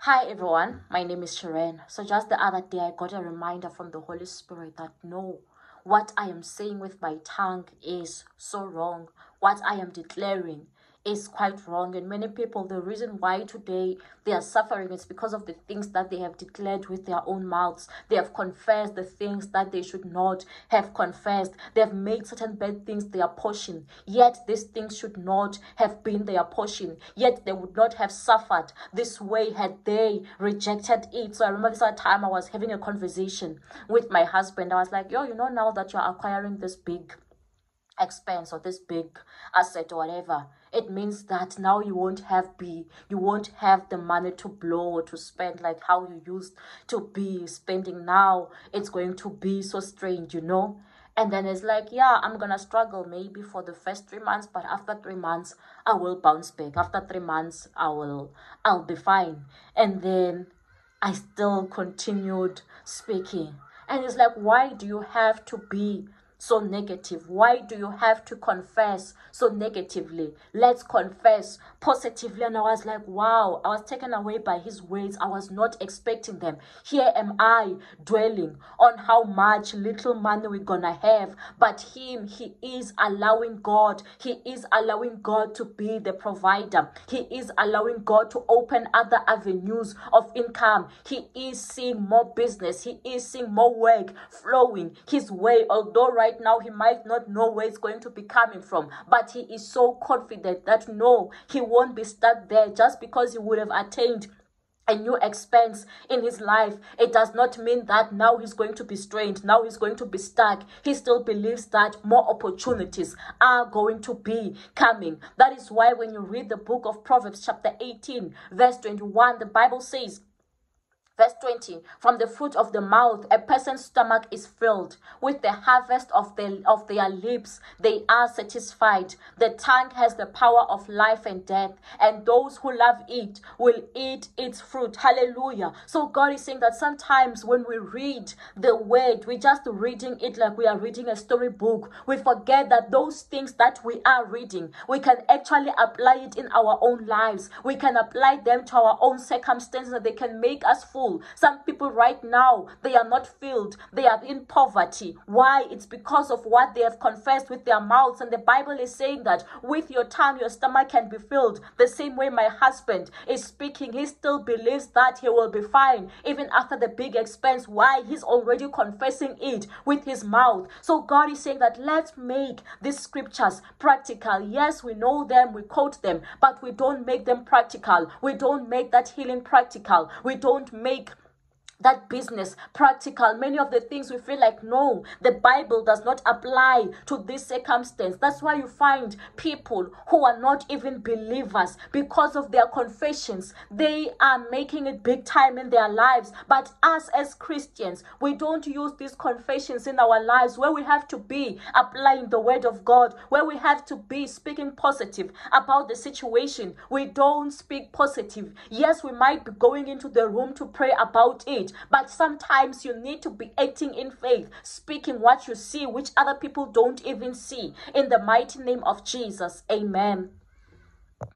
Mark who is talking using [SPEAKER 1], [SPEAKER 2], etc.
[SPEAKER 1] Hi everyone, my name is Sharon. So just the other day I got a reminder from the Holy Spirit that no, what I am saying with my tongue is so wrong. What I am declaring is quite wrong. And many people, the reason why today they are suffering is because of the things that they have declared with their own mouths. They have confessed the things that they should not have confessed. They have made certain bad things their portion. Yet these things should not have been their portion. Yet they would not have suffered this way had they rejected it. So I remember this time I was having a conversation with my husband. I was like, yo, you know, now that you're acquiring this big expense or this big asset or whatever. It means that now you won't have be you won't have the money to blow or to spend like how you used to be spending now. It's going to be so strange you know? And then it's like yeah i'm gonna struggle maybe for the first three months but after three months i will bounce back. After three months i will i'll be fine. And then i still continued speaking. And it's like why do you have to be so negative? Why do you have to confess so negatively? Let's confess positively. And I was like, wow, I was taken away by his words. I was not expecting them. Here am I dwelling on how much little money we're gonna have. But him, he is allowing God, he is allowing God to be the provider. He is allowing God to open other avenues of income. He is seeing more business. He is seeing more work flowing his way. Although right right now he might not know where it's going to be coming from, but he is so confident that no, he won't be stuck there just because he would have attained a new expense in his life, it does not mean that now he's going to be strained, now he's going to be stuck. He still believes that more opportunities are going to be coming. That is why when you read the book of Proverbs, chapter 18, verse 21, the Bible says, Verse 20 From the fruit of the mouth, a person's stomach is filled. With the harvest of, the, of their lips, they are satisfied. The tongue has the power of life and death, and those who love it will eat its fruit. Hallelujah. So, God is saying that sometimes when we read the word, we're just reading it like we are reading a storybook. We forget that those things that we are reading, we can actually apply it in our own lives. We can apply them to our own circumstances, they can make us full full. Some people right now, they are not filled. They are in poverty. Why? It's because of what they have confessed with their mouths. And the Bible is saying that with your tongue, your stomach can be filled. The same way my husband is speaking, he still believes that he will be fine even after the big expense. Why? He's already confessing it with his mouth. So God is saying that let's make these scriptures practical. Yes, we know them, we quote them, but we don't make them practical. We don't make that healing practical. We don't make make that business practical. Many of the things we feel like, no, the Bible does not apply to this circumstance. That's why you find people who are not even believers because of their confessions. They are making it big time in their lives. But us as Christians, we don't use these confessions in our lives where we have to be applying the word of God, where we have to be speaking positive about the situation. We don't speak positive. Yes, we might be going into the room to pray about it it. But sometimes you need to be acting in faith, speaking what you see, which other people don't even see. In the mighty name of Jesus, amen.